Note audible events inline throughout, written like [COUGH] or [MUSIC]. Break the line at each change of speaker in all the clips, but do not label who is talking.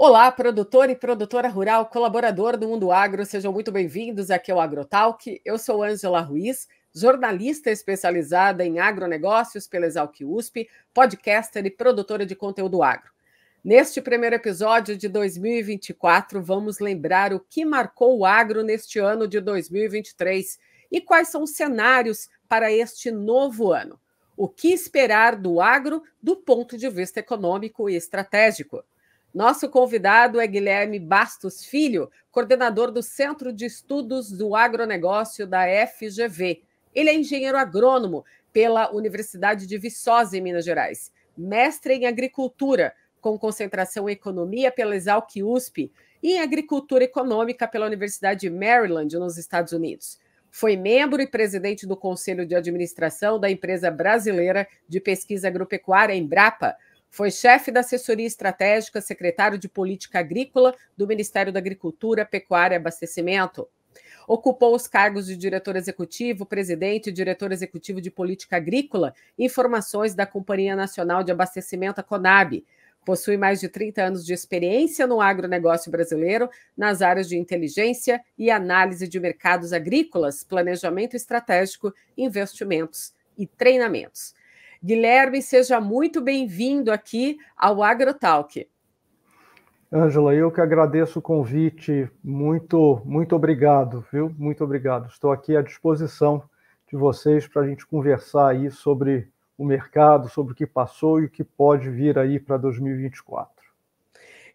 Olá, produtor e produtora rural, colaborador do Mundo Agro, sejam muito bem-vindos aqui ao AgroTalk. Eu sou Ângela Ruiz, jornalista especializada em agronegócios pela Exalc USP, podcaster e produtora de conteúdo agro. Neste primeiro episódio de 2024, vamos lembrar o que marcou o agro neste ano de 2023 e quais são os cenários para este novo ano. O que esperar do agro do ponto de vista econômico e estratégico. Nosso convidado é Guilherme Bastos Filho, coordenador do Centro de Estudos do Agronegócio da FGV. Ele é engenheiro agrônomo pela Universidade de Viçosa, em Minas Gerais, mestre em agricultura, com concentração em economia pela Exalc USP e em agricultura econômica pela Universidade de Maryland, nos Estados Unidos. Foi membro e presidente do Conselho de Administração da empresa brasileira de pesquisa agropecuária Embrapa, foi chefe da assessoria estratégica, secretário de política agrícola do Ministério da Agricultura, Pecuária e Abastecimento. Ocupou os cargos de diretor executivo, presidente e diretor executivo de política agrícola e informações da Companhia Nacional de Abastecimento, a CONAB. Possui mais de 30 anos de experiência no agronegócio brasileiro, nas áreas de inteligência e análise de mercados agrícolas, planejamento estratégico, investimentos e treinamentos. Guilherme, seja muito bem-vindo aqui ao AgroTalk.
Ângela, eu que agradeço o convite. Muito, muito obrigado, viu? Muito obrigado. Estou aqui à disposição de vocês para a gente conversar aí sobre o mercado, sobre o que passou e o que pode vir aí para 2024.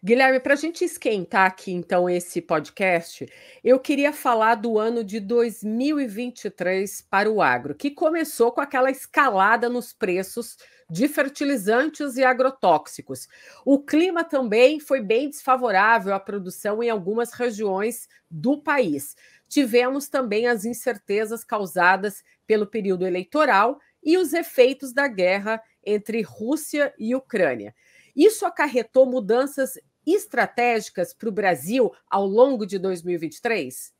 Guilherme, para a gente esquentar aqui então esse podcast, eu queria falar do ano de 2023 para o agro, que começou com aquela escalada nos preços de fertilizantes e agrotóxicos. O clima também foi bem desfavorável à produção em algumas regiões do país. Tivemos também as incertezas causadas pelo período eleitoral e os efeitos da guerra entre Rússia e Ucrânia. Isso acarretou mudanças estratégicas para o Brasil ao longo de 2023?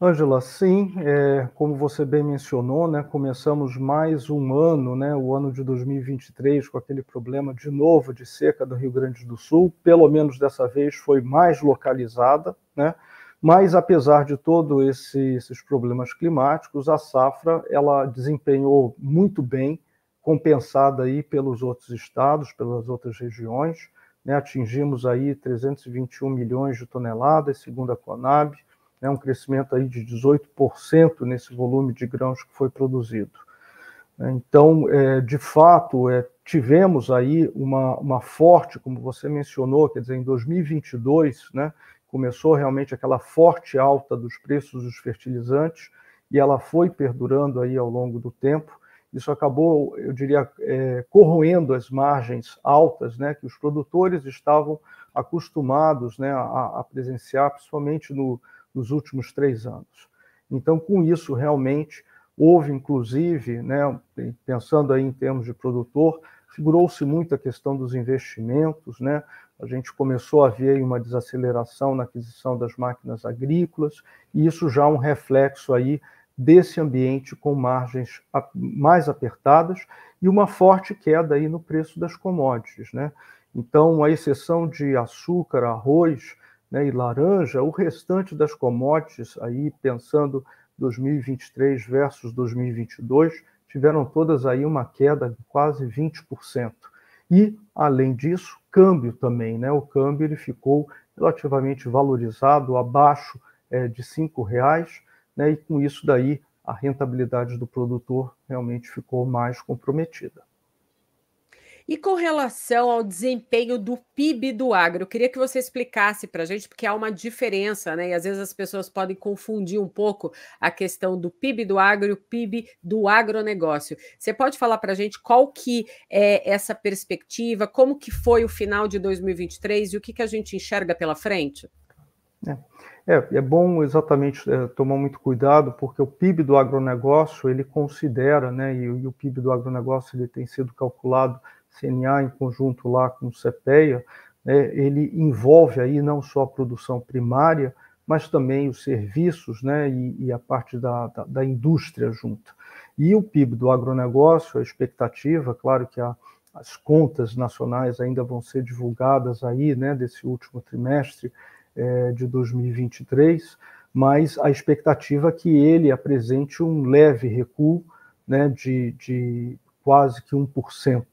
Ângela, sim, é, como você bem mencionou, né, começamos mais um ano, né, o ano de 2023, com aquele problema de novo de seca do Rio Grande do Sul, pelo menos dessa vez foi mais localizada, né, mas apesar de todos esse, esses problemas climáticos, a safra ela desempenhou muito bem, compensada aí pelos outros estados, pelas outras regiões, né, atingimos aí 321 milhões de toneladas, segundo a Conab, né, um crescimento aí de 18% nesse volume de grãos que foi produzido. Então, é, de fato, é, tivemos aí uma, uma forte, como você mencionou, quer dizer, em 2022, né, começou realmente aquela forte alta dos preços dos fertilizantes e ela foi perdurando aí ao longo do tempo. Isso acabou, eu diria, é, corroendo as margens altas né, que os produtores estavam acostumados né, a, a presenciar, principalmente no, nos últimos três anos. Então, com isso, realmente, houve, inclusive, né, pensando aí em termos de produtor, segurou-se muito a questão dos investimentos, né? A gente começou a ver uma desaceleração na aquisição das máquinas agrícolas, e isso já é um reflexo aí desse ambiente com margens mais apertadas e uma forte queda aí no preço das commodities, né? Então, a exceção de açúcar, arroz né, e laranja, o restante das commodities, aí pensando 2023 versus 2022, tiveram todas aí uma queda de quase 20%. E, além disso, câmbio também, né? O câmbio ele ficou relativamente valorizado, abaixo é, de R$ reais, né, e com isso daí a rentabilidade do produtor realmente ficou mais comprometida.
E com relação ao desempenho do PIB do agro, eu queria que você explicasse para a gente, porque há uma diferença, né? E às vezes as pessoas podem confundir um pouco a questão do PIB do agro e o PIB do agronegócio. Você pode falar para a gente qual que é essa perspectiva, como que foi o final de 2023 e o que, que a gente enxerga pela frente?
É. É, é bom exatamente é, tomar muito cuidado, porque o PIB do agronegócio, ele considera, né, e, e, o PIB do agronegócio ele tem sido calculado CNA em conjunto lá com o CPEA, né, ele envolve aí não só a produção primária, mas também os serviços né, e, e a parte da, da, da, indústria junto. E o PIB do agronegócio, a expectativa, claro que a, as contas nacionais ainda vão ser divulgadas aí, né, desse último trimestre é, de 2023, mas a expectativa é que ele apresente um leve recuo, né, de, de quase que 1%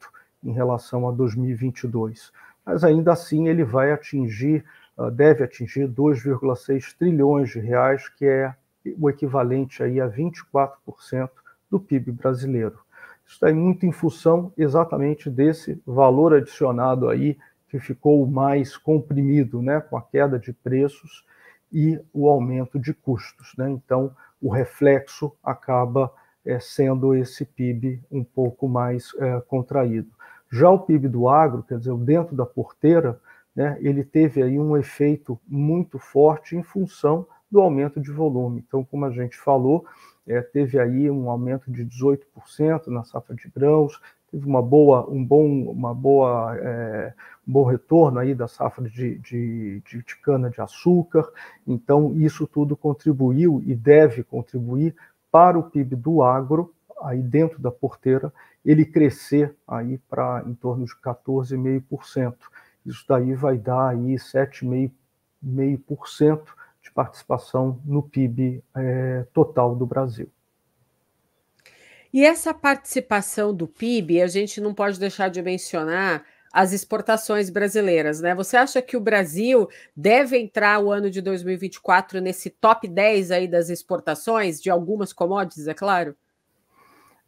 em relação a 2022. Mas ainda assim ele vai atingir, ah, deve atingir 2,6 trilhões de reais, que é o equivalente aí a 24% do PIB brasileiro. Isso está muito em função exatamente desse valor adicionado aí que ficou mais comprimido, né, com a queda de preços e o aumento de custos, né? Então, o reflexo acaba é, sendo esse PIB um pouco mais é, contraído. Já o PIB do agro, quer dizer, dentro da porteira, né, ele teve aí um efeito muito forte em função do aumento de volume. Então, como a gente falou, é, teve aí um aumento de 18% na safra de grãos, teve uma boa, um bom, uma boa, é, bom retorno aí da safra de, de, de, de cana-de-açúcar. Então, isso tudo contribuiu e deve contribuir para o PIB do agro, aí dentro da porteira, ele crescer aí para em torno de 14,5%. Isso daí vai dar aí 7,5% de participação no PIB é, total do Brasil.
E essa participação do PIB, a gente não pode deixar de mencionar as exportações brasileiras, né? Você acha que o Brasil deve entrar o ano de 2024 nesse top 10 aí das exportações de algumas commodities, é claro?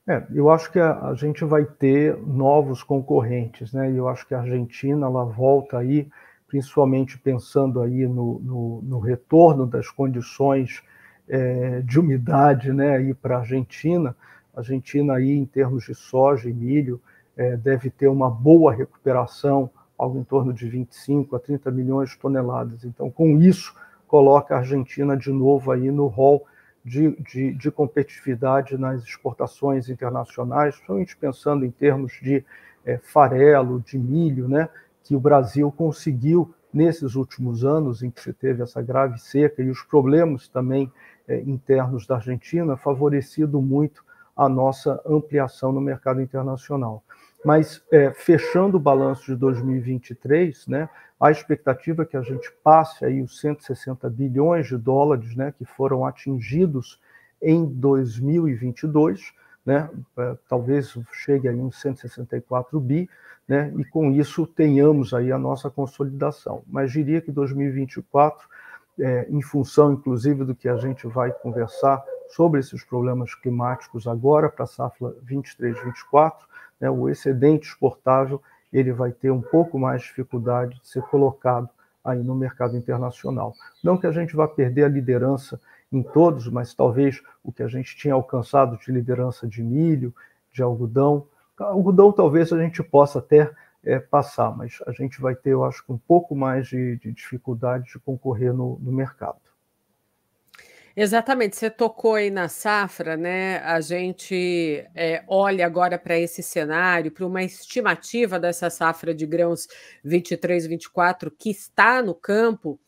É, eu acho que a, a, gente vai ter novos concorrentes, né? Eu acho que a Argentina ela volta aí, principalmente pensando aí no, no, no retorno das condições é, de umidade, né? Aí para a Argentina, Argentina aí em termos de soja e milho é, deve ter uma boa recuperação, algo em torno de 25 a 30 milhões de toneladas. Então, com isso, coloca a Argentina de novo aí no rol de, de, de, competitividade nas exportações internacionais, principalmente pensando em termos de é, farelo, de milho, né, que o Brasil conseguiu nesses últimos anos em que se teve essa grave seca e os problemas também é, internos da Argentina, favorecido muito a nossa ampliação no mercado internacional. Mas é, fechando o balanço de 2023, né, a expectativa é que a gente passe aí os 160 bilhões de dólares né, que foram atingidos em 2022, né, é, talvez chegue aí uns 164 bi, né, e com isso tenhamos aí a nossa consolidação. Mas diria que 2024, é, em função inclusive do que a gente vai conversar sobre esses problemas climáticos agora para a safra 23-24, né, o excedente exportável ele vai ter um pouco mais de dificuldade de ser colocado aí no mercado internacional. Não que a gente vá perder a liderança em todos, mas talvez o que a gente tinha alcançado de liderança de milho, de algodão, algodão talvez a gente possa até é, passar, mas a gente vai ter, eu acho, um pouco mais de, de dificuldade de concorrer no, no mercado.
Exatamente, você tocou aí na safra, né? A gente é, olha agora para esse cenário, para uma estimativa dessa safra de grãos 23, 24 que está no campo,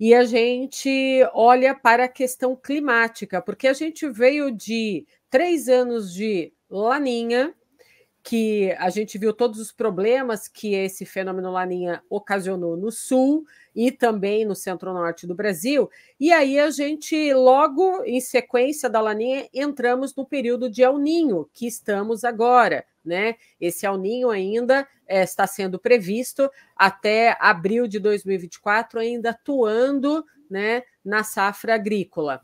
e a gente olha para a questão climática, porque a gente veio de três anos de laninha, que a gente viu todos os problemas que esse fenômeno laninha ocasionou no sul e também no centro-norte do Brasil. E aí a gente, logo em sequência da laninha, entramos no período de El Ninho, que estamos agora. Né? Esse El Ninho ainda é, está sendo previsto até abril de 2024, ainda atuando né, na safra agrícola.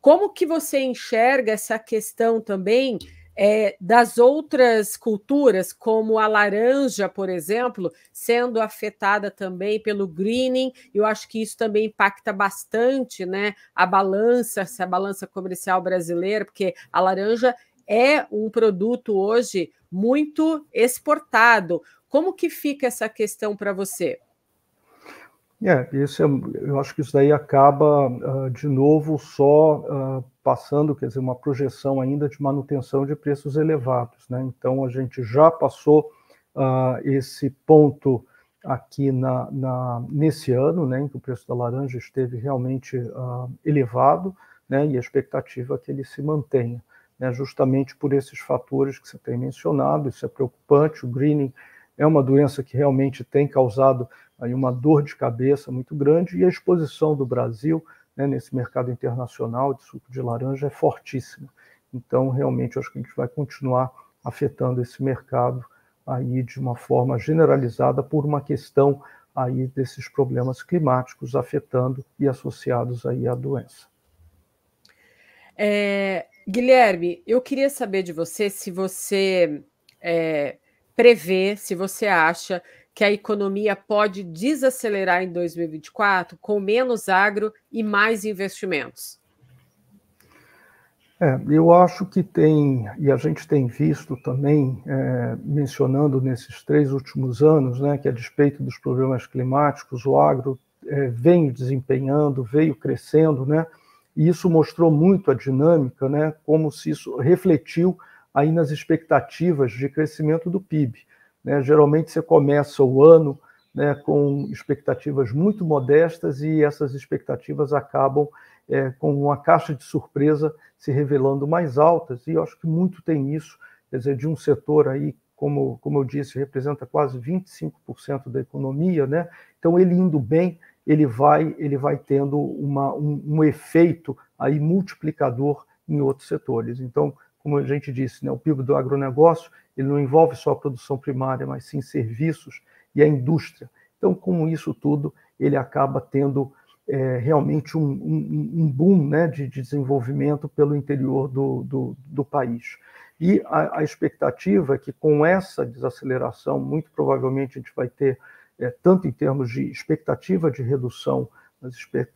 Como que você enxerga essa questão também é, das outras culturas, como a laranja, por exemplo, sendo afetada também pelo greening, eu acho que isso também impacta bastante né, a balança, essa balança comercial brasileira, porque a laranja é um produto hoje muito exportado. Como que fica essa questão para você?
É, esse é, eu acho que isso daí acaba, uh, de novo, só uh, passando, quer dizer, uma projeção ainda de manutenção de preços elevados. Né? Então, a gente já passou uh, esse ponto aqui na, na, nesse ano, né, em que o preço da laranja esteve realmente elevado, né, e a expectativa é que ele se mantenha. né, justamente por esses fatores que você tem mencionado. Isso é preocupante. O greening é uma doença que realmente tem causado aí uma dor de cabeça muito grande e a exposição do Brasil né, nesse mercado internacional de suco de laranja é fortíssima. Então, realmente, acho que a gente vai continuar afetando esse mercado aí de uma forma generalizada por uma questão aí desses problemas climáticos afetando e associados aí à doença.
É, Guilherme, eu queria saber de você se você é, prevê, se você acha que a economia pode desacelerar em 2024 com menos agro e mais investimentos.
É, eu acho que tem, e a gente tem visto também, é, mencionando nesses três últimos anos, né, que a despeito dos problemas climáticos, o agro é, vem desempenhando, veio crescendo, né, e isso mostrou muito a dinâmica, né, como se isso refletiu aí nas expectativas de crescimento do PIB. Né? Geralmente você começa o ano né, com expectativas muito modestas e essas expectativas acabam é, com uma caixa de surpresa se revelando mais altas, e eu acho que muito tem isso, quer dizer, de um setor aí, como, como eu disse, representa quase 25% da economia, né? Então, ele indo bem, ele vai, ele vai tendo uma, um, um efeito aí multiplicador em outros setores. Então, como a gente disse, né, o PIB do agronegócio ele não envolve só a produção primária, mas sim serviços e a indústria. Então, com isso tudo, ele acaba tendo é, realmente um, um, um boom né, de, de, desenvolvimento pelo interior do, do, do país. E a, a, expectativa é que com essa desaceleração, muito provavelmente a gente vai ter, é, tanto em termos de expectativa de redução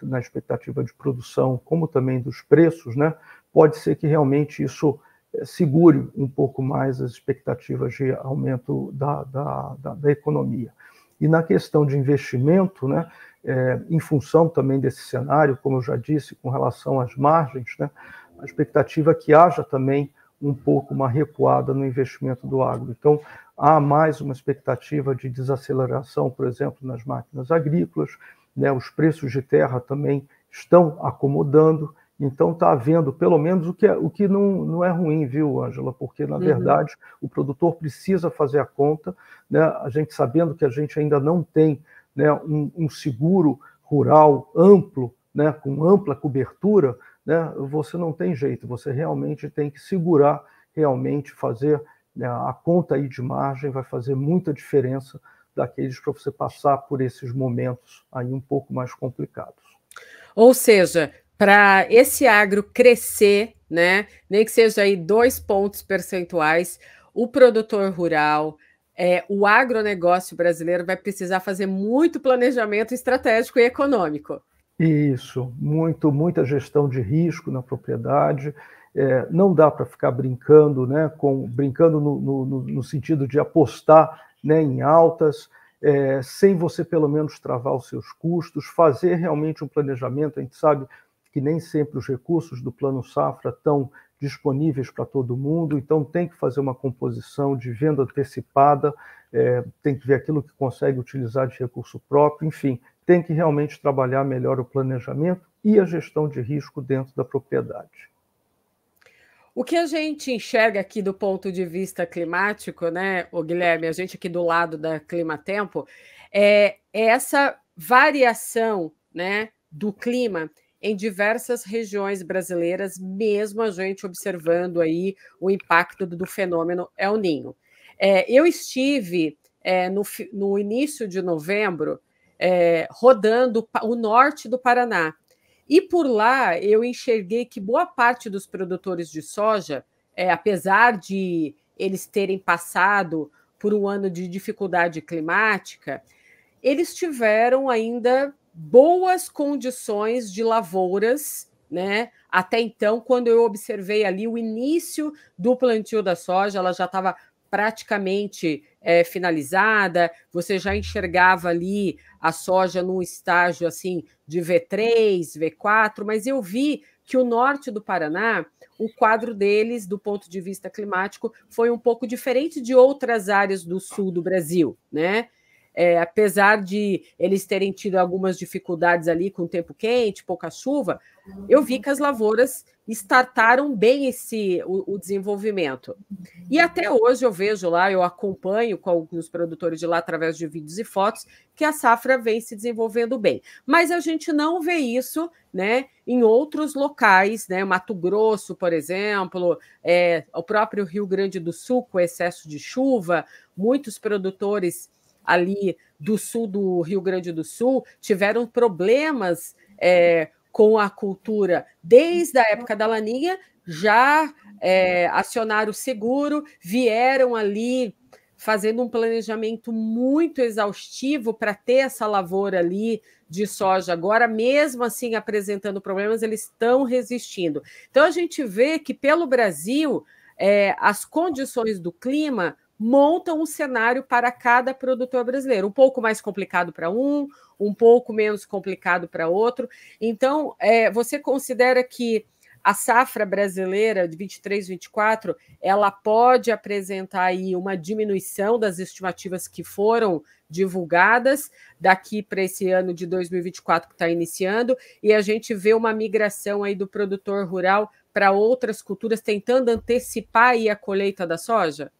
na expectativa de produção, como também dos preços, né, pode ser que realmente isso segure um pouco mais as expectativas de aumento da, da, da, da economia. E na questão de investimento, né, é, em função também desse cenário, como eu já disse, com relação às margens, né, a expectativa é que haja também um pouco uma recuada no investimento do agro. Então, há mais uma expectativa de desaceleração, por exemplo, nas máquinas agrícolas, né, os preços de terra também estão acomodando, então está havendo pelo menos o que, é, o que não, não é ruim, viu, Ângela? Porque, na uhum. verdade, o produtor precisa fazer a conta, né? a gente sabendo que a gente ainda não tem né, um, um seguro rural amplo, né, com ampla cobertura, né, você não tem jeito, você realmente tem que segurar, realmente fazer né, a conta aí de margem, vai fazer muita diferença daqueles para você passar por esses momentos aí um pouco mais complicados.
Ou seja, para esse agro crescer, né, nem que seja aí dois pontos percentuais, o produtor rural, é, o agronegócio brasileiro vai precisar fazer muito planejamento estratégico e econômico.
Isso, muito, muita gestão de risco na propriedade. É, não dá para ficar brincando, né, com, brincando no, no, no sentido de apostar né, em altas, é, sem você pelo menos travar os seus custos, fazer realmente um planejamento. A gente sabe que nem sempre os recursos do Plano Safra estão disponíveis para todo mundo, então tem que fazer uma composição de venda antecipada, é, tem que ver aquilo que consegue utilizar de recurso próprio, enfim, tem que realmente trabalhar melhor o planejamento e a gestão de risco dentro da propriedade.
O que a gente enxerga aqui do ponto de vista climático, né, o Guilherme, a gente aqui do lado da Climatempo, é, é essa variação, né, do clima em diversas regiões brasileiras, mesmo a gente observando aí o impacto do, fenômeno El Ninho. É, eu estive é, no, no, início de novembro é, rodando o norte do Paraná. E por lá eu enxerguei que boa parte dos produtores de soja, é, apesar de eles terem passado por um ano de dificuldade climática, eles tiveram ainda boas condições de lavouras, né? Até então, quando eu observei ali o início do plantio da soja, ela já estava praticamente é, finalizada, você já enxergava ali a soja num estágio assim de V3, V4, mas eu vi que o norte do Paraná, o quadro deles, do ponto de vista climático, foi um pouco diferente de outras áreas do sul do Brasil, né? É, apesar de eles terem tido algumas dificuldades ali com o tempo quente, pouca chuva, eu vi que as lavouras startaram bem esse o, o, desenvolvimento. E até hoje eu vejo lá, eu acompanho com alguns produtores de lá através de vídeos e fotos que a safra vem se desenvolvendo bem. Mas a gente não vê isso, né, em outros locais, né, Mato Grosso, por exemplo, é, o próprio Rio Grande do Sul com excesso de chuva, muitos produtores ali do sul do Rio Grande do Sul tiveram problemas é, com a cultura desde a época da Laninha, já é, acionaram o seguro, vieram ali fazendo um planejamento muito exaustivo para ter essa lavoura ali de soja. Agora, mesmo assim, apresentando problemas, eles estão resistindo. Então, a gente vê que, pelo Brasil, é, as condições do clima montam um cenário para cada produtor brasileiro. Um pouco mais complicado para um, um pouco menos complicado para outro. Então, é, você considera que a safra brasileira de 23, 24, ela pode apresentar aí uma diminuição das estimativas que foram divulgadas daqui para esse ano de 2024 que está iniciando, e a gente vê uma migração aí do produtor rural para outras culturas, tentando antecipar aí a colheita da soja?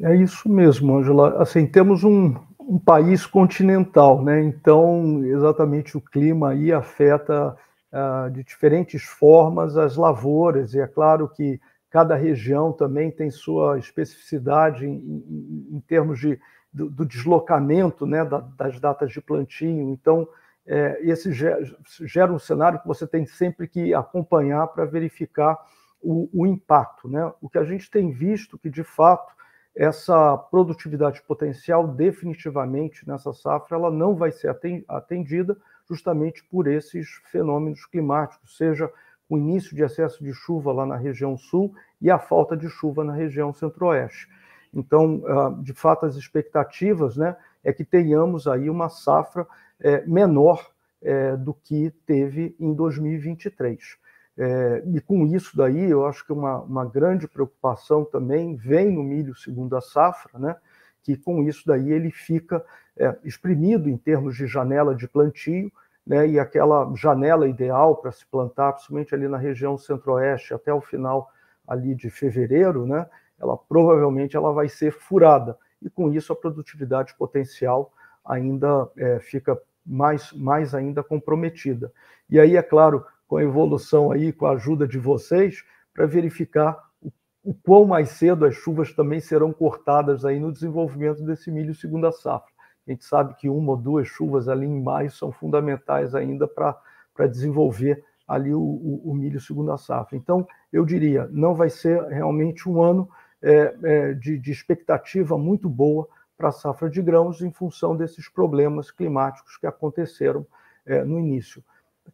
É isso mesmo, Angela. Assim, temos um, um país continental, né? Então, exatamente o clima aí afeta uh, de diferentes formas as lavouras, e é claro que cada região também tem sua especificidade em, em, em termos de, do, do deslocamento né, da, das datas de plantio. Então, é, esse gera, um cenário que você tem sempre que acompanhar para verificar o, o impacto. Né? O que a gente tem visto que, de fato, essa produtividade potencial definitivamente nessa safra ela não vai ser atendida justamente por esses fenômenos climáticos, seja o início de excesso de chuva lá na região sul e a falta de chuva na região centro-oeste. Então, ah, de fato, as expectativas né, é que tenhamos aí uma safra é, menor é, do que teve em 2023. É, e com isso daí, eu acho que uma, uma grande preocupação também vem no milho segundo a safra, né? que com isso daí ele fica é, exprimido em termos de janela de plantio, né? e aquela janela ideal para se plantar, principalmente ali na região centro-oeste, até o final ali de fevereiro, né? ela provavelmente ela vai ser furada, e com isso a produtividade potencial ainda é, fica mais, mais ainda comprometida. E aí, é claro, com a evolução aí, com a ajuda de vocês, para verificar o, o quão mais cedo as chuvas também serão cortadas aí no desenvolvimento desse milho segunda safra. A gente sabe que uma ou duas chuvas ali em maio são fundamentais ainda para desenvolver ali o, o, o, milho segunda safra. Então, eu diria, não vai ser realmente um ano é, é, de, de expectativa muito boa para a safra de grãos em função desses problemas climáticos que aconteceram é, no início.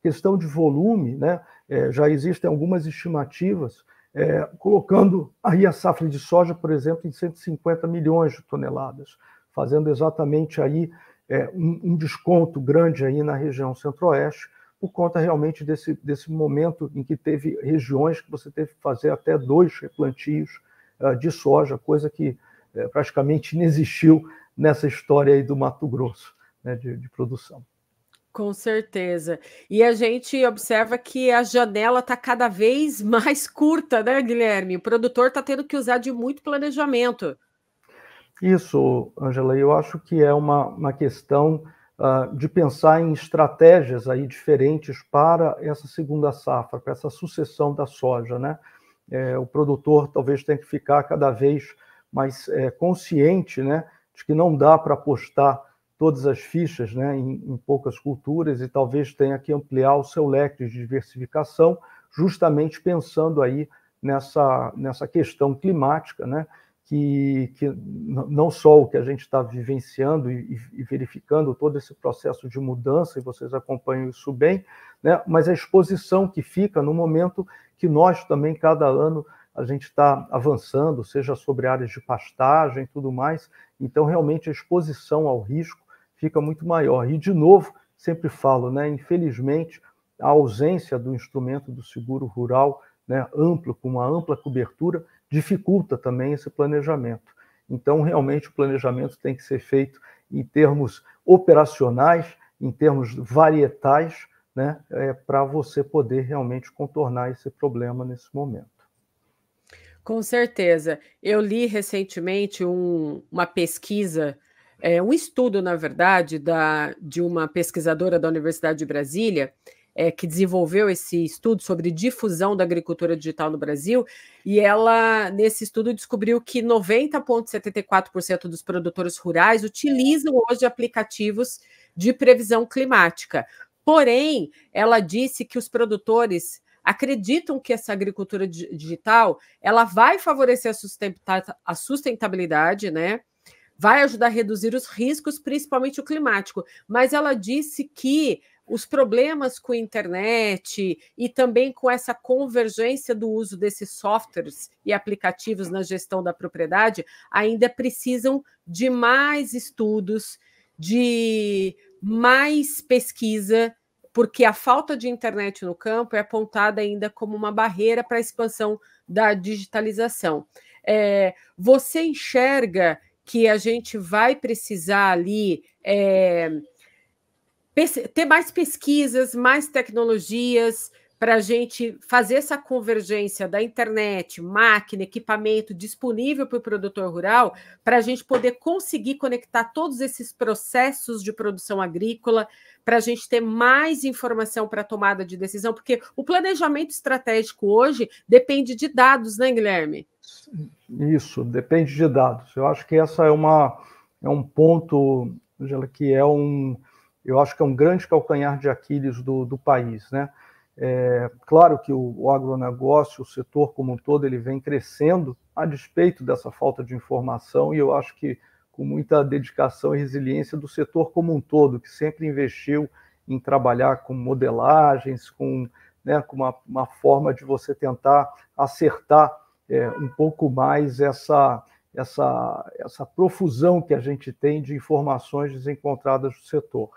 Questão de volume, né, é, já existem algumas estimativas é, colocando aí a safra de soja, por exemplo, em 150 milhões de toneladas, fazendo exatamente aí é, um, um, desconto grande aí na região centro-oeste, por conta realmente desse, desse momento em que teve regiões que você teve que fazer até dois replantios uh, de soja, coisa que uh, praticamente [LAUGHS] inexistiu nessa história aí do Mato Grosso, né, de, de produção.
Com certeza. E a gente observa que a janela está cada vez [LAUGHS] mais curta, né, Guilherme? O produtor está tendo que usar de muito planejamento.
Isso, Angela, eu acho que é uma, uma questão uh, de pensar em estratégias aí diferentes para essa segunda safra, para essa sucessão da soja, né? É, o produtor talvez tenha que ficar cada vez mais é, consciente, né, de que não dá para apostar todas as fichas né, em, em, poucas culturas e talvez tenha que ampliar o seu leque de diversificação, justamente pensando aí nessa, nessa questão climática, né, que, que não só o que a gente está vivenciando e, e, verificando todo esse processo de mudança, e vocês acompanham isso bem, né, mas a exposição que fica no momento que nós também, cada ano, a gente está avançando, seja sobre áreas de pastagem e tudo mais, então realmente a exposição ao risco fica muito maior. E, de novo, sempre falo, né, infelizmente, a ausência do instrumento do seguro rural né, amplo, com uma ampla cobertura, dificulta também esse planejamento. Então, realmente, o planejamento tem que ser feito em termos operacionais, em termos varietais, né, é, para você poder realmente contornar esse problema nesse momento.
Com certeza. Eu li recentemente um, uma pesquisa, é, um estudo, na verdade, da, de uma pesquisadora da Universidade de Brasília, é, que desenvolveu esse estudo sobre difusão da agricultura digital no Brasil, e ela, nesse estudo, descobriu que 90,74% dos produtores rurais utilizam hoje aplicativos de previsão climática. Porém, ela disse que os produtores acreditam que essa agricultura digital ela vai favorecer a sustentabilidade, né? Vai ajudar a reduzir os riscos, principalmente o climático. Mas ela disse que os problemas com a internet e também com essa convergência do uso desses softwares e aplicativos na gestão da propriedade ainda precisam de mais estudos, de mais pesquisa porque a falta de internet no campo é apontada ainda como uma barreira para a expansão da digitalização. É, você enxerga que a gente vai precisar ali é, ter mais pesquisas, mais tecnologias, para a gente fazer essa convergência da internet, máquina, equipamento disponível para o produtor rural, para a gente poder conseguir conectar todos esses processos de produção agrícola, para a gente ter mais informação para tomada de decisão, porque o planejamento estratégico hoje depende de dados, né, Guilherme?
Isso, depende de dados. Eu acho que essa é uma é um ponto, Angela, que é um eu acho que é um grande calcanhar de Aquiles do, do país, né? É, claro que o, o agronegócio, o setor como um todo, ele vem crescendo a despeito dessa falta de informação, e eu acho que com muita dedicação e resiliência do setor como um todo, que sempre investiu em trabalhar com modelagens, com, né, com uma, uma forma de você tentar acertar é, um pouco mais essa, essa, essa profusão que a gente tem de informações desencontradas do setor.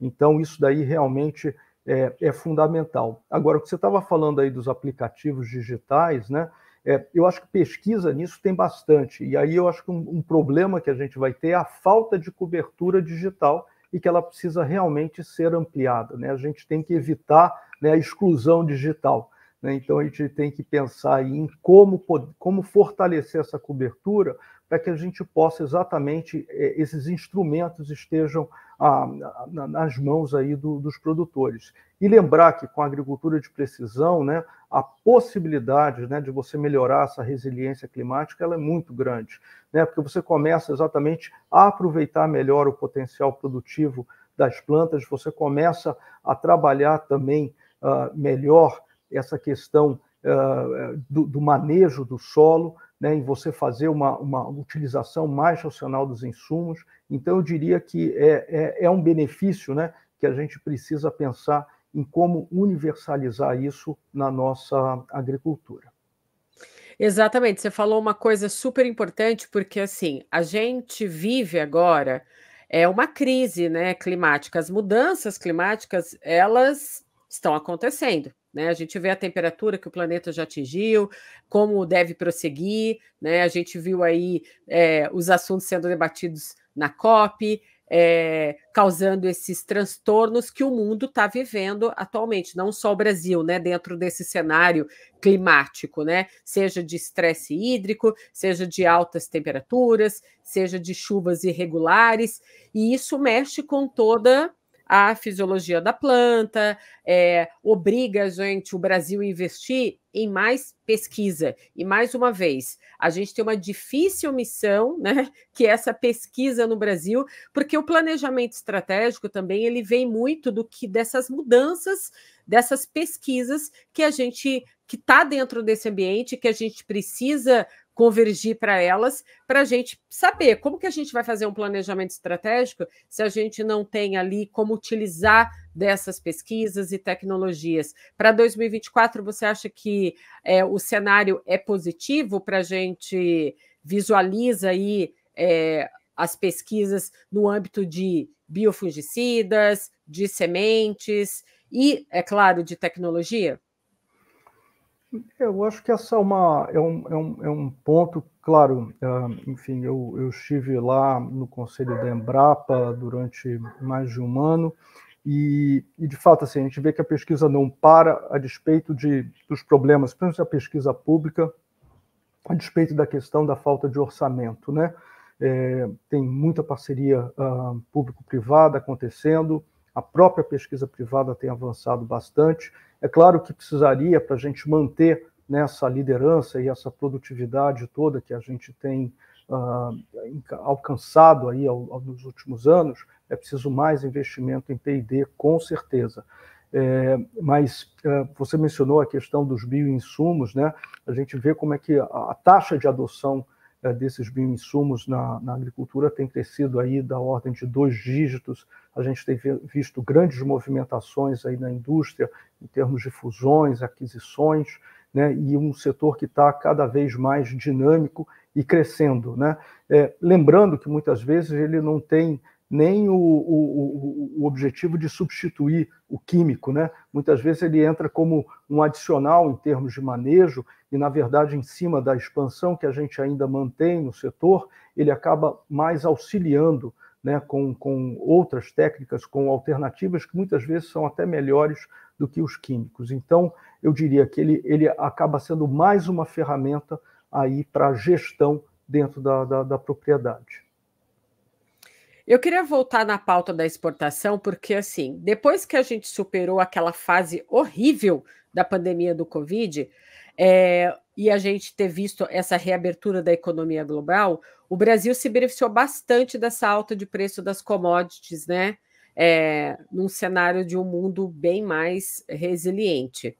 Então, isso daí realmente é, é fundamental. Agora, o que você estava falando aí dos aplicativos digitais, né? É, eu acho que pesquisa nisso tem bastante. E aí eu acho que um, um, problema que a gente vai ter é a falta de cobertura digital e que ela precisa realmente ser ampliada. Né? A gente tem que evitar né, a exclusão digital. Né? Então a gente tem que pensar em como, como fortalecer essa cobertura para que a gente possa exatamente é, esses instrumentos estejam ah, nas mãos aí do, dos produtores. E lembrar que com a agricultura de precisão, né, a possibilidade né, de você melhorar essa resiliência climática ela é muito grande, né, porque você começa exatamente a aproveitar melhor o potencial produtivo das plantas, você começa a trabalhar também uh, melhor essa questão uh, do, do manejo do solo, né, em você fazer uma, uma utilização mais racional dos insumos. Então, eu diria que é, é, é um benefício né, que a gente precisa pensar em como universalizar isso na nossa agricultura.
Exatamente, você falou uma coisa super importante, porque assim, a gente vive agora é uma crise né, climática. As mudanças climáticas, elas estão acontecendo. Né? A gente vê a temperatura que o planeta já atingiu, como deve prosseguir, né? A gente viu aí é, os assuntos sendo debatidos na COP, é, causando esses transtornos que o mundo está vivendo atualmente, não só o Brasil, né, dentro desse cenário climático, né, seja de estresse hídrico, seja de altas temperaturas, seja de chuvas irregulares, e isso mexe com toda a fisiologia da planta, é, obriga a gente, o Brasil, a investir em mais pesquisa. E mais uma vez, a gente tem uma difícil missão, né? [LAUGHS] Que é essa pesquisa no Brasil, porque o planejamento estratégico também ele vem muito do que dessas mudanças, dessas pesquisas que a gente que está dentro desse ambiente, que a gente precisa convergir para elas, para a gente saber como que a gente vai fazer um planejamento estratégico se a gente não tem ali como utilizar dessas pesquisas e tecnologias. Para 2024, você acha que é, o cenário é positivo para a gente visualiza aí é, as pesquisas no âmbito de biofungicidas, de sementes e, é claro, de tecnologia?
Eu acho que essa é, uma, é, um, é, um, é um ponto, claro, uh, enfim, eu, eu estive lá no conselho da Embrapa durante mais de um ano, E, e, de fato, assim, a gente vê que a pesquisa não para a despeito de, dos problemas, principalmente a pesquisa pública, a despeito da questão da falta de orçamento. Né? É, tem muita parceria uh, público-privada acontecendo, a própria pesquisa privada tem avançado bastante. É claro que precisaria, para a gente manter nessa liderança e essa produtividade toda que a gente tem uh, alcançado aí ao, ao, nos últimos anos, é preciso mais investimento em P&D, com certeza. É, mas é, você mencionou a questão dos bioinsumos, né? A gente vê como é que a, a taxa de adoção desses bioinsumos na, na, agricultura tem crescido aí da ordem de dois dígitos. A gente tem visto grandes movimentações aí na indústria em termos de fusões, aquisições, né? E um setor que está cada vez mais dinâmico e crescendo, né? É, lembrando que muitas vezes ele não tem nem o, o, o, objetivo de substituir o químico, né? Muitas vezes ele entra como um adicional em termos de manejo e, na verdade, em cima da expansão que a gente ainda mantém no setor, ele acaba mais auxiliando, né? Com, com outras técnicas, com alternativas que muitas vezes são até melhores do que os químicos. Então, eu diria que ele, ele acaba sendo mais uma ferramenta aí para gestão dentro da, da, da propriedade.
Eu queria voltar na pauta da exportação, porque assim, depois que a gente superou aquela fase horrível da pandemia do Covid, é, e a gente ter visto essa reabertura da economia global, o Brasil se beneficiou bastante dessa alta de preço das commodities, né? É, num cenário de um mundo bem mais resiliente.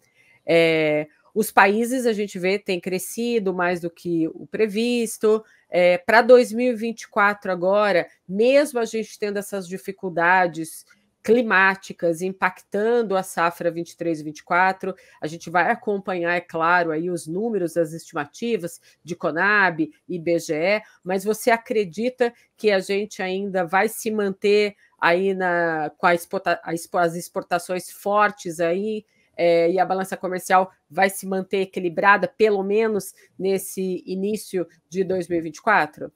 É, os países a gente vê têm crescido mais do que o previsto, é, Para 2024, agora, mesmo a gente tendo essas dificuldades climáticas impactando a safra 23 e 24. A gente vai acompanhar, é claro, aí os números, as estimativas de Conab e IBGE, mas você acredita que a gente ainda vai se manter aí na, com a exporta, as exportações fortes aí é, e a balança comercial vai se manter equilibrada, pelo menos nesse início de 2024?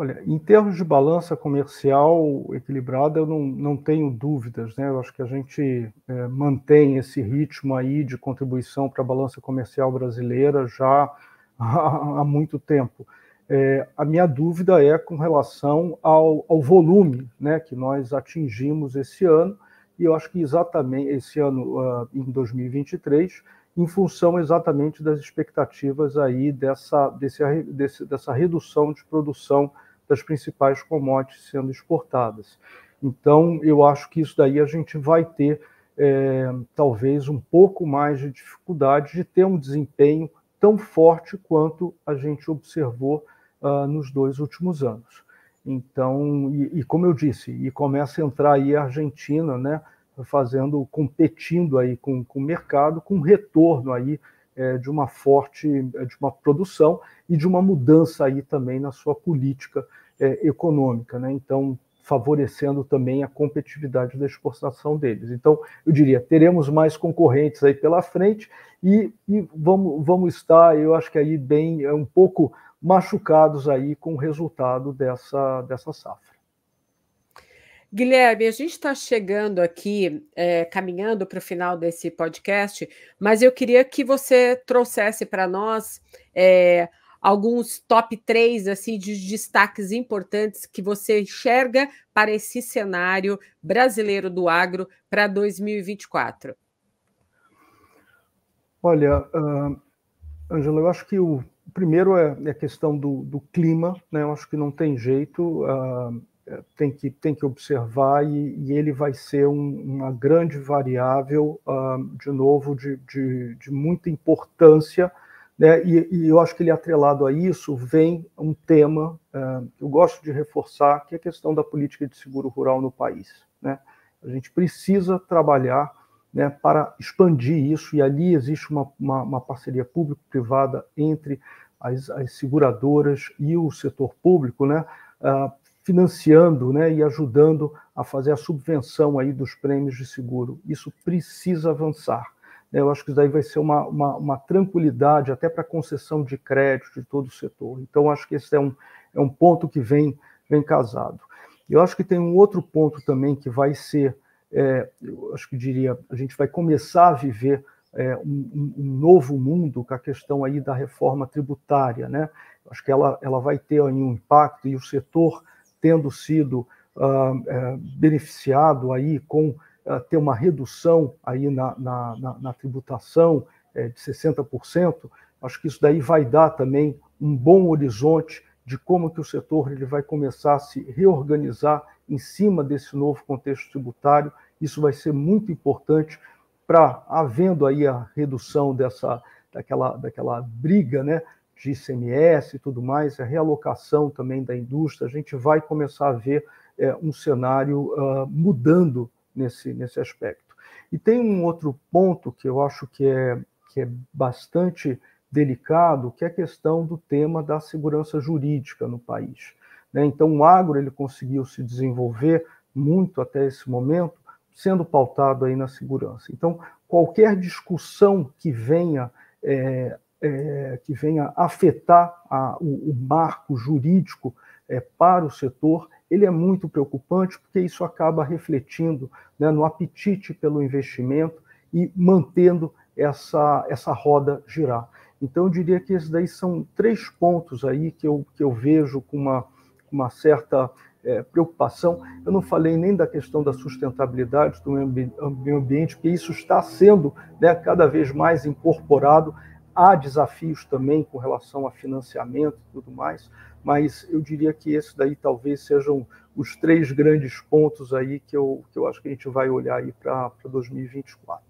Olha, em termos de balança comercial equilibrada, eu não, não tenho dúvidas, né? Eu acho que a gente é, mantém esse ritmo aí de contribuição para a balança comercial brasileira já [LAUGHS] há, há muito tempo. É, a minha dúvida é com relação ao, ao volume né, que nós atingimos esse ano, e eu acho que exatamente esse ano, uh, em 2023, em função exatamente das expectativas aí dessa, desse, desse, dessa redução de produção das principais commodities sendo exportadas. Então, eu acho que isso daí a gente vai ter é, talvez um pouco mais de dificuldade de ter um desempenho tão forte quanto a gente observou uh, nos dois últimos anos. Então, e, e, como eu disse, e começa a entrar aí a Argentina, né, fazendo, competindo aí com, com o mercado, com retorno aí é, de uma forte, é, de uma produção e de uma mudança aí também na sua política é, econômica, né? Então, favorecendo também a competitividade da exportação deles. Então, eu diria, teremos mais concorrentes aí pela frente e, e vamos, vamos estar, eu acho que aí bem, é um pouco machucados aí com o resultado dessa, dessa safra.
Guilherme, a gente está chegando aqui, é, caminhando para o final desse podcast, mas eu queria que você trouxesse para nós é, alguns top 3 assim, de destaques importantes que você enxerga para esse cenário brasileiro do agro para 2024.
Olha, uh, Angela, eu acho que o primeiro é, é a questão do, do, clima, né? Eu acho que não tem jeito, uh, tem, que, tem que observar e, e ele vai ser um, uma grande variável, uh, de novo, de, de, de muita importância, né? E, e, eu acho que ele atrelado a isso vem um tema uh, que eu gosto de reforçar, que é a questão da política de seguro rural no país. Né? A gente precisa trabalhar né, para expandir isso, e ali existe uma, uma, uma parceria público-privada entre as, as, seguradoras e o setor público, né, uh, financiando né, e ajudando a fazer a subvenção aí dos prêmios de seguro. Isso precisa avançar. Eu acho que isso daí vai ser uma, uma, uma tranquilidade até para a concessão de crédito de todo o setor. Então, acho que esse é um, é um ponto que vem, vem casado. Eu acho que tem um outro ponto também que vai ser, é, eu acho que diria, a gente vai começar a viver é, um, um, novo mundo com a questão aí da reforma tributária, né? Acho que ela, ela vai ter aí um impacto e o setor tendo sido uh, é, beneficiado aí com uh, ter uma redução aí na, na, na, na tributação é, de 60%, acho que isso daí vai dar também um bom horizonte de como que o setor ele vai começar a se reorganizar em cima desse novo contexto tributário. Isso vai ser muito importante para, havendo aí a redução dessa, daquela, daquela briga né, de ICMS e tudo mais, a realocação também da indústria, a gente vai começar a ver é, um cenário uh, mudando nesse, nesse aspecto. E tem um outro ponto que eu acho que é, que é bastante delicado, que é a questão do tema da segurança jurídica no país. Né? Então, o agro ele conseguiu se desenvolver muito até esse momento, sendo pautado aí na segurança. Então, qualquer discussão que venha é, é, que venha afetar a, o, o, marco jurídico é, para o setor, ele é muito preocupante, porque isso acaba refletindo né, no apetite pelo investimento e mantendo essa, essa roda girar. Então, eu diria que esses daí são três pontos aí que eu, que eu vejo com uma, uma certa é, preocupação. Eu não falei nem da questão da sustentabilidade do meio ambiente, porque isso está sendo né, cada vez mais incorporado. Há desafios também com relação a financiamento e tudo mais, mas eu diria que esses daí talvez sejam os três grandes pontos aí que eu, que eu acho que a gente vai olhar aí para 2024.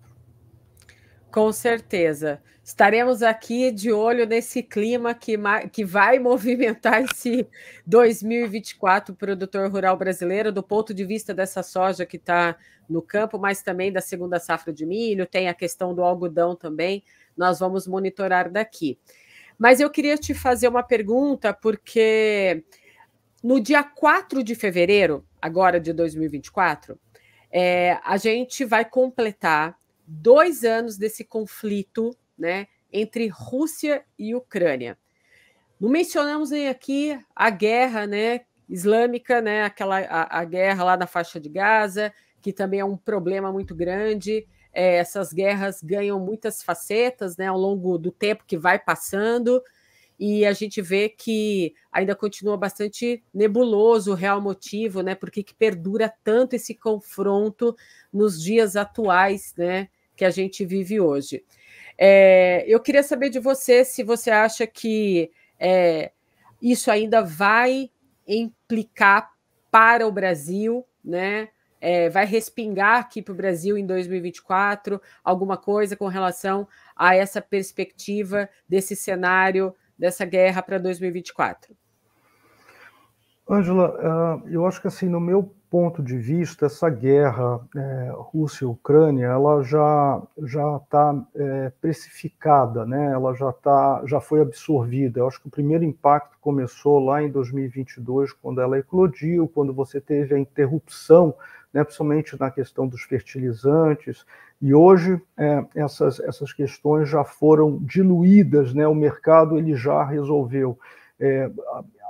Com certeza. Estaremos aqui de olho nesse clima que, que vai [LAUGHS] movimentar esse 2024 produtor rural brasileiro, do ponto de vista dessa soja que está no campo, mas também da segunda safra de milho, tem a questão do algodão também. Nós vamos monitorar daqui. Mas eu queria te fazer uma pergunta, porque no dia 4 de fevereiro, agora de 2024, é, a gente vai completar dois anos desse conflito né, entre Rússia e Ucrânia. Não mencionamos nem aqui a guerra né, islâmica, né, aquela, a, a guerra lá na faixa de Gaza, que também é um problema muito grande. É, essas guerras ganham muitas facetas né, ao longo do tempo que vai passando, e a gente vê que ainda continua bastante nebuloso o real motivo, né? Por que perdura tanto esse confronto nos dias atuais, né? Que a gente vive hoje. É, eu queria saber de você se você acha que é, isso ainda vai implicar para o Brasil, né? É, vai respingar aqui para o Brasil em 2024 alguma coisa com relação a essa perspectiva desse cenário dessa guerra para 2024?
Ângela, ah, eu acho que assim, no meu ponto de vista, essa guerra é, Rússia-Ucrânia, ela já já está é, precificada, né? Ela já tá, já foi absorvida. Eu acho que o primeiro impacto começou lá em 2022, quando ela eclodiu, quando você teve a interrupção, né, principalmente na questão dos fertilizantes. E hoje é, essas essas questões já foram diluídas, né? O mercado ele já resolveu. É,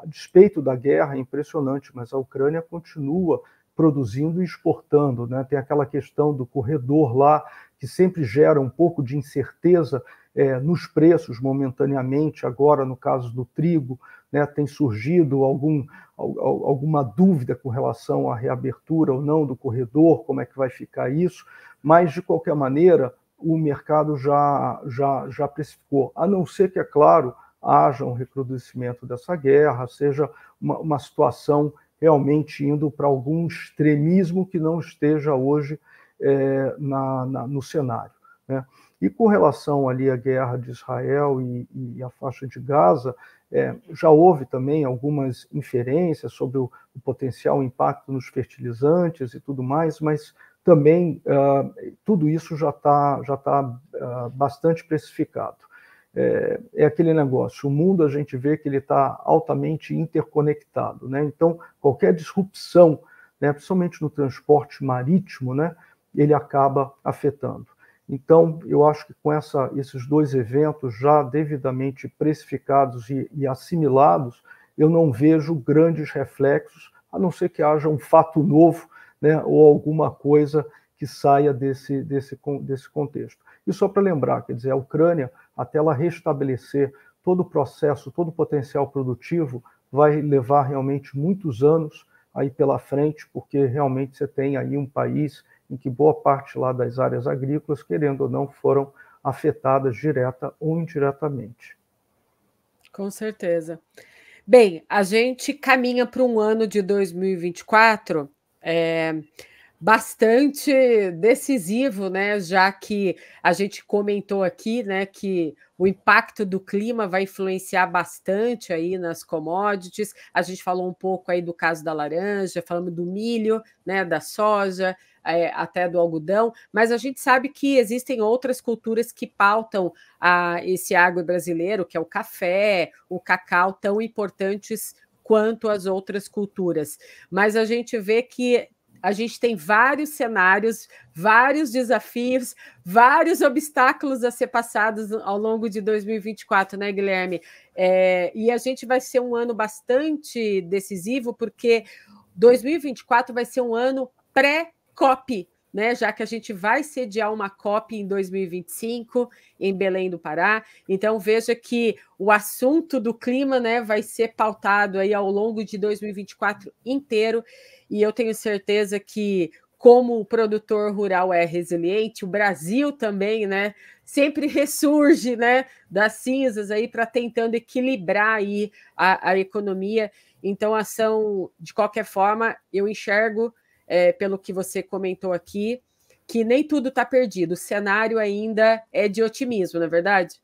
a despeito da guerra, é impressionante, mas a Ucrânia continua produzindo e exportando. Né? Tem aquela questão do corredor lá, que sempre gera um pouco de incerteza é, nos preços momentaneamente. Agora, no caso do trigo, né, tem surgido algum, alguma dúvida com relação à reabertura ou não do corredor, como é que vai ficar isso, mas, de qualquer maneira, o mercado já, já, já precificou, a não ser que, é claro, haja um recrudescimento dessa guerra, seja uma, uma situação realmente indo para algum extremismo que não esteja hoje é, na, na, no cenário. Né? E com relação ali à guerra de Israel e, e a faixa de Gaza, é, já houve também algumas inferências sobre o, o, potencial impacto nos fertilizantes e tudo mais, mas também uh, tudo isso já está já tá, uh, bastante precificado é, é, aquele negócio. O mundo a gente vê que ele está altamente interconectado, né? Então qualquer disrupção, né, principalmente no transporte marítimo, né, ele acaba afetando. Então eu acho que com essa, esses dois eventos já devidamente precificados e, e assimilados, eu não vejo grandes reflexos, a não ser que haja um fato novo né, ou alguma coisa que saia desse, desse, desse contexto. E só para lembrar, quer dizer, a Ucrânia, até ela restabelecer todo o processo, todo o potencial produtivo, vai levar realmente muitos anos aí pela frente, porque realmente você tem aí um país em que boa parte lá das áreas agrícolas, querendo ou não, foram afetadas direta ou indiretamente.
Com certeza. Bem, a gente caminha para um ano de 2024 é, bastante decisivo, né? Já que a gente comentou aqui, né, que o impacto do clima vai influenciar bastante aí nas commodities. A gente falou um pouco aí do caso da laranja, falamos do milho, né, da soja, é, até do algodão, mas a gente sabe que existem outras culturas que pautam a, esse agro brasileiro, que é o café, o cacau, tão importantes quanto as outras culturas. Mas a gente vê que a gente tem vários cenários, vários desafios, vários obstáculos a ser passados ao longo de 2024, né, Guilherme? É, e a gente vai ser um ano bastante decisivo, porque 2024 vai ser um ano pré-COP, né, já que a gente vai sediar uma COP em 2025 em Belém do Pará. Então veja que o assunto do clima, né, vai ser pautado aí ao longo de 2024 inteiro e eu tenho certeza que como o produtor rural é resiliente, o Brasil também, né, sempre [LAUGHS] ressurge, né, das cinzas aí para tentando equilibrar aí a, a, economia. Então, ação, de qualquer forma, eu enxergo, é, pelo que você comentou aqui, que nem tudo está perdido. O cenário ainda é de otimismo, não é verdade?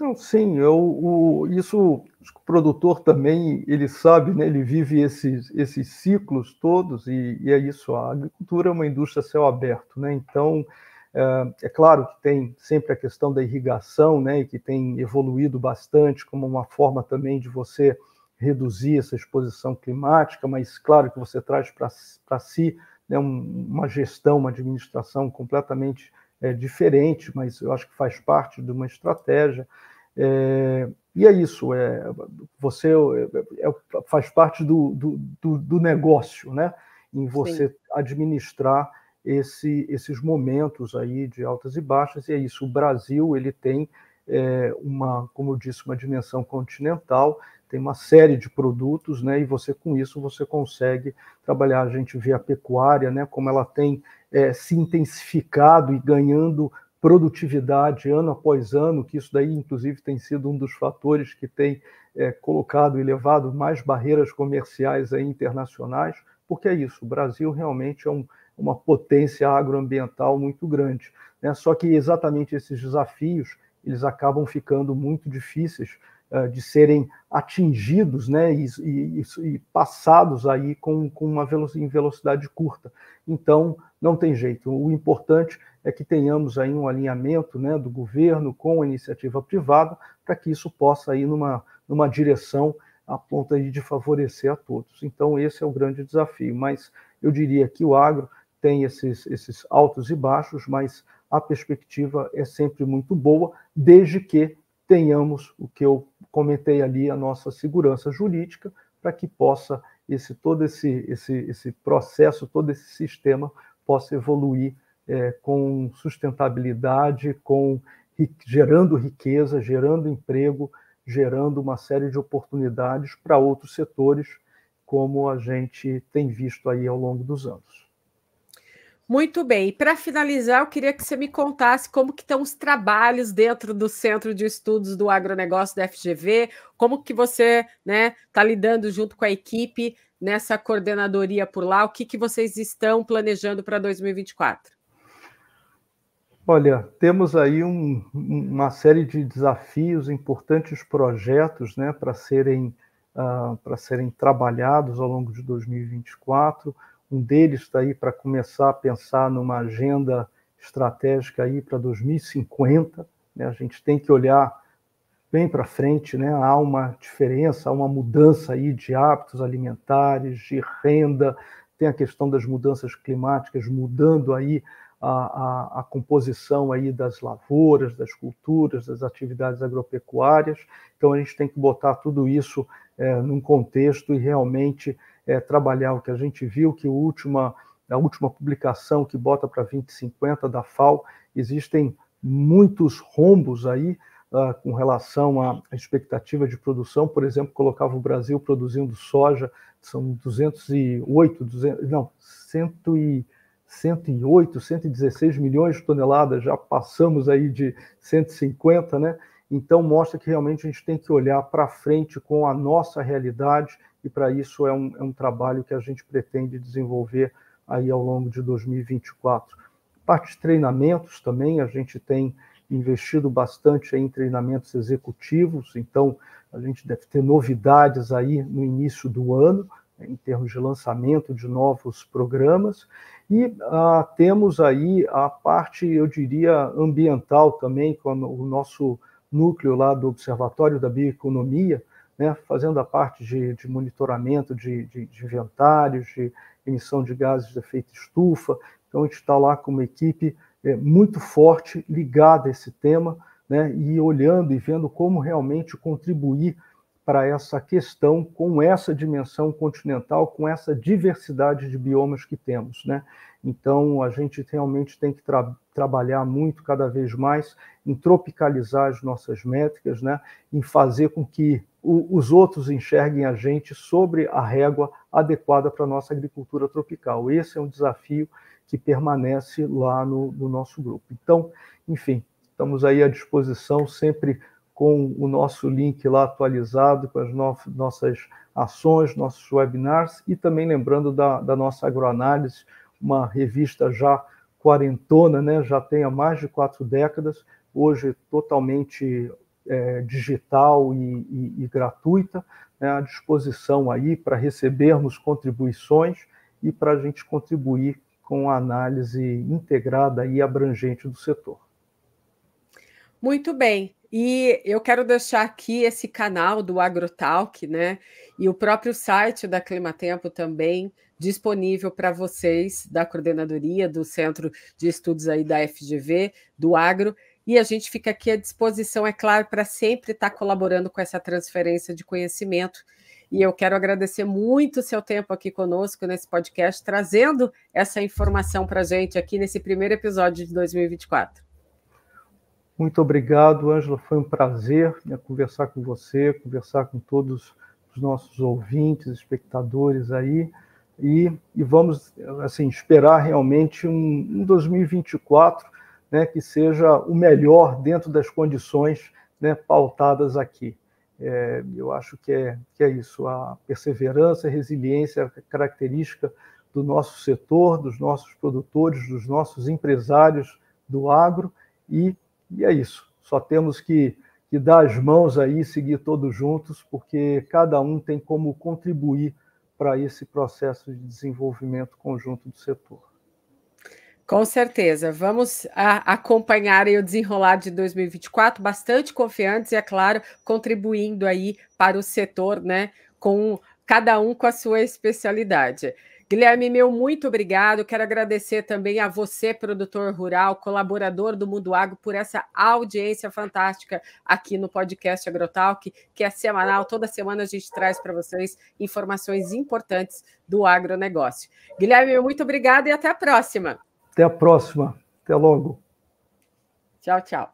Não, sim, eu, o, isso o produtor também ele sabe, né? Ele vive esses, esses ciclos todos e, e é isso. A agricultura é uma indústria céu aberto, né? Então é, é, claro que tem sempre a questão da irrigação, né? E que tem evoluído bastante como uma forma também de você reduzir essa exposição climática, mas claro que você traz para si né, uma gestão, uma administração completamente é, diferente, mas eu acho que faz parte de uma estratégia. É, e é isso, é, você é, é faz parte do, do, do, negócio, né? Em você Sim. administrar esse, esses momentos aí de altas e baixas, e é isso. O Brasil ele tem é, uma, como eu disse, uma dimensão continental, tem uma série de produtos, né? E você com isso você consegue trabalhar. A gente vê a pecuária, né? Como ela tem é, se intensificado e ganhando produtividade ano após ano, que isso daí, inclusive, tem sido um dos fatores que tem é, colocado e levado mais barreiras comerciais aí, internacionais, porque é isso, o Brasil realmente é um, uma potência agroambiental muito grande. Né? Só que exatamente esses desafios, eles acabam ficando muito difíceis de serem atingidos né? E, e, e, passados aí com, com uma velocidade, em velocidade curta. Então, não tem jeito. O importante é que tenhamos aí um alinhamento né, do governo com a iniciativa privada para que isso possa ir numa, numa direção a ponto de favorecer a todos. Então, esse é o grande desafio. Mas eu diria que o agro tem esses, esses altos e baixos, mas a perspectiva é sempre muito boa, desde que tenhamos o que eu comentei ali, a nossa segurança jurídica, para que possa esse todo esse, esse, esse processo, todo esse sistema possa evoluir é, com sustentabilidade, com gerando riqueza, gerando emprego, gerando uma série de oportunidades para outros setores, como a gente tem visto aí ao longo dos anos.
Muito bem. E para finalizar, eu queria que você me contasse como que estão os trabalhos dentro do Centro de Estudos do Agronegócio da FGV, como que você está né, tá lidando junto com a equipe nessa coordenadoria por lá? O que, que vocês estão planejando para 2024?
Olha, temos aí um, uma série de desafios, importantes projetos né, para serem, uh, serem trabalhados ao longo de 2024. Um deles está aí para começar a pensar numa agenda estratégica aí para 2050. Né? A gente tem que olhar bem para frente, né? Há uma diferença, há uma mudança aí de hábitos alimentares, de renda, tem a questão das mudanças climáticas mudando aí a, a, a, composição aí das lavouras, das culturas, das atividades agropecuárias. Então a gente tem que botar tudo isso é, num contexto e realmente é, trabalhar o que a gente viu, que última, a última publicação que bota para 2050 da FAO, existem muitos rombos aí uh, com relação à expectativa de produção. Por exemplo, colocava o Brasil produzindo soja, são 208, 200, não, 100 e, 108, 116 milhões de toneladas, já passamos aí de 150, né? Então mostra que realmente a gente tem que olhar para frente com a nossa realidade e para isso é um, é um trabalho que a gente pretende desenvolver aí ao longo de 2024. Parte de treinamentos também, a gente tem investido bastante em treinamentos executivos, então a gente deve ter novidades aí no início do ano, né, em termos de lançamento de novos programas, e ah, temos aí a parte, eu diria, ambiental também, com o nosso núcleo lá do Observatório da Bioeconomia, né, fazendo a parte de, de monitoramento de, de, de inventários, de emissão de gases de efeito estufa, então, a gente está lá com uma equipe é, muito forte, ligada a esse tema, né, e olhando e vendo como realmente contribuir para essa questão com essa dimensão continental, com essa diversidade de biomas que temos. Né? Então, a gente realmente tem que tra trabalhar muito, cada vez mais, em tropicalizar as nossas métricas, né? em fazer com que o, os outros enxerguem a gente sobre a régua adequada para a nossa agricultura tropical. Esse é um desafio que permanece lá no, no nosso grupo. Então, enfim, estamos aí à disposição sempre com o nosso link lá atualizado, com as no nossas ações, nossos webinars, e também lembrando da, da nossa agroanálise, uma revista já quarentona, né? já tem há mais de quatro décadas, hoje totalmente é, digital e, e, e gratuita, né? à disposição aí para recebermos contribuições e para a gente contribuir com a análise integrada e abrangente do setor.
Muito bem. E eu quero deixar aqui esse canal do AgroTalk, né? E o próprio site da Climatempo também disponível para vocês da coordenadoria do Centro de Estudos aí da FGV, do Agro, e a gente fica aqui à disposição, é claro, para sempre estar colaborando com essa transferência de conhecimento e eu quero agradecer muito o seu tempo aqui conosco nesse podcast, trazendo essa informação para a gente aqui nesse primeiro episódio de 2024.
Muito obrigado, Ângela. Foi um prazer né, conversar com você, conversar com todos os nossos ouvintes, espectadores aí. E, e vamos assim esperar realmente um, um 2024 né, que seja o melhor dentro das condições né, pautadas aqui. É, eu acho que é, que é isso, a perseverança, a resiliência, a característica do nosso setor, dos nossos produtores, dos nossos empresários do agro, e, e é isso. Só temos que, que dar as mãos aí e seguir todos juntos, porque cada um tem como contribuir para esse processo de desenvolvimento conjunto do setor.
Com certeza. Vamos acompanhar o desenrolar de 2024, bastante confiantes e, é claro, contribuindo aí para o setor, né? Com cada um com a sua especialidade. Guilherme, meu muito obrigado. Quero agradecer também a você, produtor rural, colaborador do Mundo Agro, por essa audiência fantástica aqui no podcast Agrotalk, que é semanal. Toda semana a gente traz para vocês informações importantes do agronegócio. Guilherme, meu muito obrigado e até a próxima.
Até a próxima. Até logo.
Tchau, tchau.